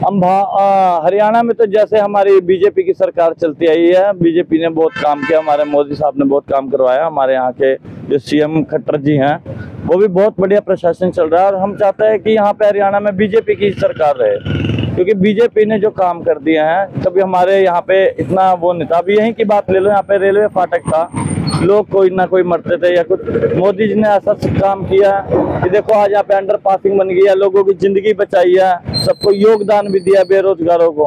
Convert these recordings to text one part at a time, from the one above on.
हम हरियाणा में तो जैसे हमारी बीजेपी की सरकार चलती आई है, बीजेपी ने बहुत काम किया, हमारे मोदी साहब ने बहुत काम करवाया, हमारे यहाँ के जो सीएम खट्टर जी हैं, वो भी बहुत बढ़िया प्रशासन चल रहा है और हम चाहते हैं कि यहाँ पे हरियाणा में बीजेपी की सरकार रहे। क्योंकि बीजेपी ने जो काम कर दिया है कभी हमारे यहाँ पे इतना वो नहीं था। अभी यहीं की बात ले लो यहाँ पे रेलवे फाटक था। लोग कोई ना कोई मरते थे या कुछ। मोदी जी ने ऐसा काम किया है कि देखो आज यहाँ पे अंडर पासिंग बन गई है लोगों की ज़िंदगी बचाई है सबको योगदान भी दिया बेरोजगारों को।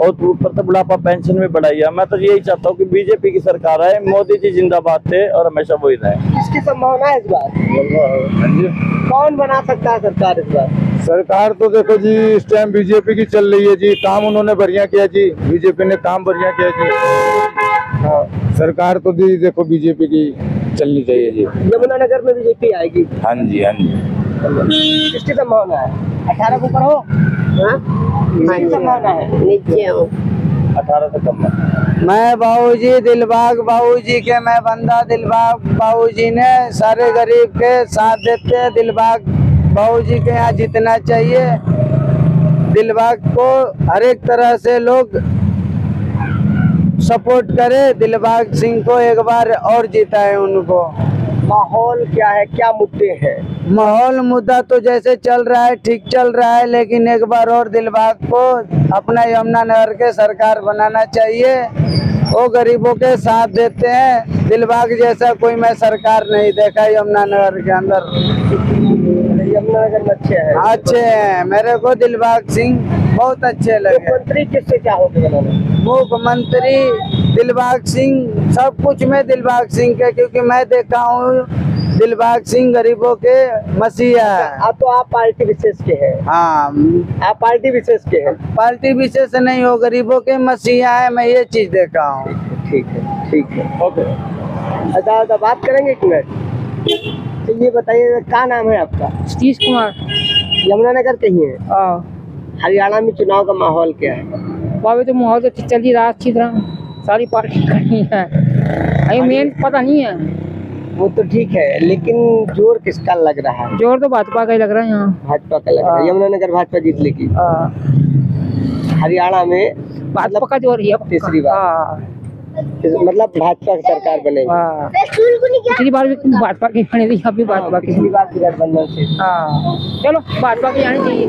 और ऊपर से बुढ़ापा पेंशन भी बढ़ाई है। मैं तो यही चाहता हूँ कि बीजेपी की सरकार आए मोदी जी जिंदाबाद थे और हमेशा वही रहे। इसकी संभावना है इस बार? कौन बना सकता है सरकार इस बार? सरकार तो देखो जी इस टाइम बीजेपी की चल रही है जी। काम उन्होंने बढ़िया किया जी। बीजेपी ने काम बढ़िया किया जी। हाँ सरकार तो दी देखो बीजेपी की चलनी चाहिए जी। यमुना नगर में बीजेपी आएगी। हाँ जी हाँ जी। किसकी संभावना है? अठारह के ऊपर हो? हाँ? किसकी संभावना है? नीचे हूँ। अठारह से कम मैं बाबूजी दिलबाग बाबूजी के मैं बंदा दिलबाग बाबूजी ने सारे गरीब के साथ देते हैं दिलबाग। बाबूजी के यहाँ जीतना चाहिए। दिलबाग को हर एक तरह से लोग सपोर्ट करे। दिलबाग सिंह को एक बार और जीता है उनको। माहौल क्या है? क्या मुद्दे हैं? माहौल मुद्दा तो जैसे चल रहा है ठीक चल रहा है लेकिन एक बार और दिलबाग को अपना यमुना नगर के सरकार बनाना चाहिए। वो गरीबों के साथ देते हैं। दिलबाग जैसा कोई मैं सरकार नहीं देखा यमुना नगर के अंदर। यमुना में अच्छे हैं। अच्छे हैं। मेरे को दिलबाग सिंह बहुत अच्छे लगे। मुख्यमंत्री किससे चाहोगे बनाना मुख्यमंत्री दिलबाग सिंह सब कुछ में दिलबाग सिंह के क्योंकि मैं देखा हूँ दिलबाग सिंह गरीबों के मसीहा है। आप तो आप पार्टी विशेष के हैं। हाँ। आप पार्टी विशेष के हैं। पार्टी विशेष नहीं हो गरीबों के मसीहा है मैं ये चीज़ देखा हूँ। ठीक है ठीक है। ओके अच्छा अच्छा बात करेंगे एक मिनट। तो ये बताइए क्या नाम है आपका? सतीश कुमार। यमुना नगर के ही है? हाँ। हरियाणा में चुनाव का माहौल क्या है? बाबे तो माहौल तो चल ही रहा अच्छी तरह। सारी पार्टी खड़ी है। अभी मेन पता नहीं है। वो तो ठीक है लेकिन ज़ोर किसका लग रहा है? ज़ोर तो भाजपा का ही लग रहा है यहाँ। भाजपा का लग रहा है। हाँ। यमुना नगर भाजपा जीत लेगी। हाँ, हरियाणा में भाजपा का ज़ोर ही है। तीसरी बार। मतलब भाजपा की सरकार बनेगी। हाँ। पिछली बार भी भाजपा की बनी थी अभी भाजपा की। पिछली बार गठबंधन से। हाँ। चलो भाजपा की आनी चाहिए।